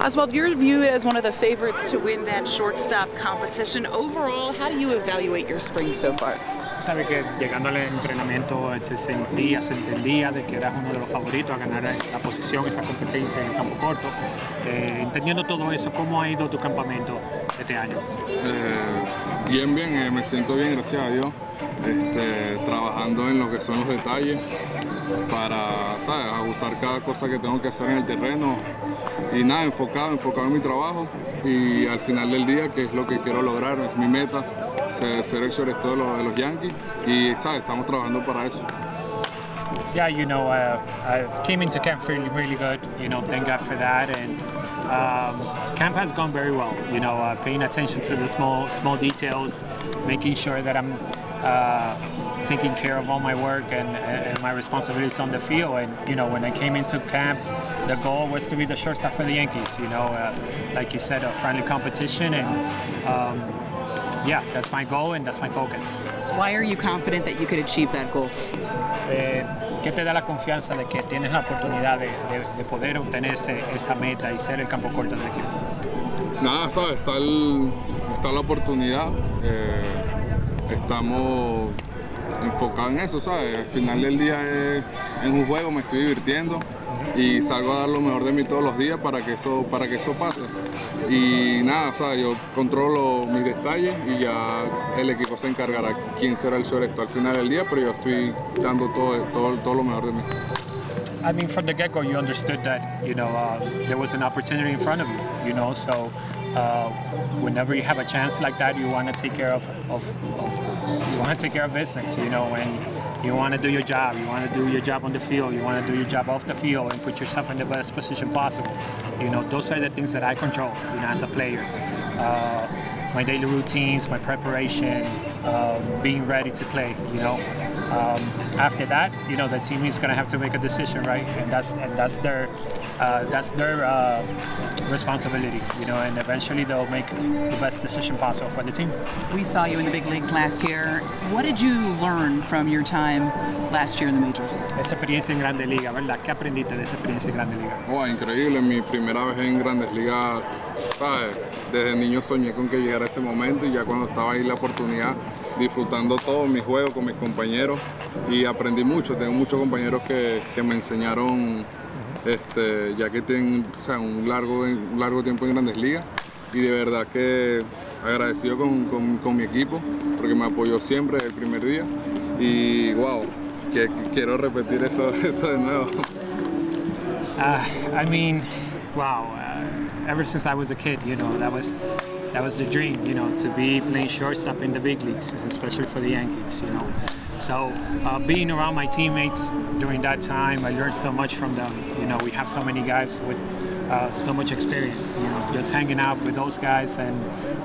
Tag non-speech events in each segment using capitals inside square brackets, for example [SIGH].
Oswald, you're viewed as one of the favorites to win that shortstop competition. Overall, how do you evaluate your spring so far? Sabe que llegando al entrenamiento se sentía, se entendía de que eras uno de los favoritos a ganar la posición, esa competencia en el campo corto. Eh, entendiendo todo eso, ¿cómo ha ido tu campamento este año? Eh, bien, bien, eh, me siento bien, gracias a Dios. Este, trabajando en lo que son los detalles para ¿sabes? ajustar cada cosa que tengo que hacer en el terreno y nada, enfocado, enfocado en mi trabajo y al final del día, que es lo que quiero lograr, es mi meta, ser, el shortstop de los, los Yankees y ¿sabes? estamos trabajando para eso. Yeah, you know, uh, I came into camp feeling really good. You know, thank God for that. And um, camp has gone very well. You know, uh, paying attention to the small small details, making sure that I'm uh, taking care of all my work and, and, my responsibilities on the field. And you know, when I came into camp, the goal was to be the shortstop for the Yankees. You know, uh, like you said, a friendly competition, and um, yeah, that's my goal and that's my focus. Why are you confident that you could achieve that goal? Eh, ¿Qué te da la confianza de que tienes la oportunidad de, de, de poder obtener esa meta y ser el campo corto del equipo? Nada, sabes, está, el, está la oportunidad. Eh, estamos enfocados en eso, ¿sabes? Al final del día es, en un juego me estoy divirtiendo y salgo a dar lo mejor de mí todos los días para que eso, para que eso pase. Y nada, ¿sabes? Yo controlo mis detalles y ya el equipo se encargará quién será el shortstop al final del día, pero yo estoy dando todo, todo, todo lo mejor de mí. I mean, from the get-go, you understood that you know uh, there was an opportunity in front of you. You know, so uh, whenever you have a chance like that, you want to take care of, of, of you want to take care of business. You know, and you want to do your job. You want to do your job on the field. You want to do your job off the field and put yourself in the best position possible. You know, those are the things that I control. You know, as a player. Uh, my daily routines, my preparation, um, being ready to play. You know, um, after that, you know, the team is going to have to make a decision, right? And that's and that's their uh, that's their uh, responsibility, you know. And eventually, they'll make the best decision possible for the team. We saw you in the big leagues last year. What did you learn from your time last year in the majors? Esa experiencia en Grandes Ligas, ¿verdad? ¿Qué aprendiste de esa experiencia en Grandes Ligas? Oh, increíble, mi primera vez en Grandes Ligas, ¿sabes? Desde niño soñé con que llegara ese momento y ya cuando estaba ahí la oportunidad, disfrutando todo mi juego con mis compañeros y aprendí mucho. Tengo muchos compañeros que, que me enseñaron, este, ya que tienen o sea, un, largo, un largo tiempo en Grandes Ligas y de verdad que agradecido con, con, con mi equipo porque me apoyó siempre el primer día y wow, que quiero repetir eso, [LAUGHS] eso de nuevo. Uh, I mean, wow. Uh, ever since I was a kid, you know, that was that was the dream, you know, to be playing shortstop in the big leagues, especially for the Yankees, you know. So uh, being around my teammates during that time, I learned so much from them. You know, we have so many guys with uh, so much experience. You know, just hanging out with those guys and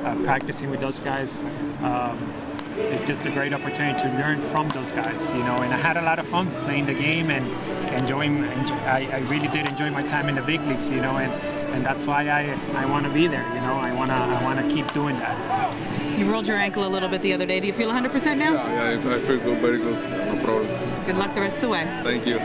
uh, practicing with those guys. Um, it's just a great opportunity to learn from those guys, you know. And I had a lot of fun playing the game and enjoying. I, I really did enjoy my time in the big leagues, you know, and, and that's why I, I want to be there, you know. I want to I want to keep doing that. You rolled your ankle a little bit the other day. Do you feel 100% now? Yeah, yeah, I feel good, very good, no problem. Good luck the rest of the way. Thank you.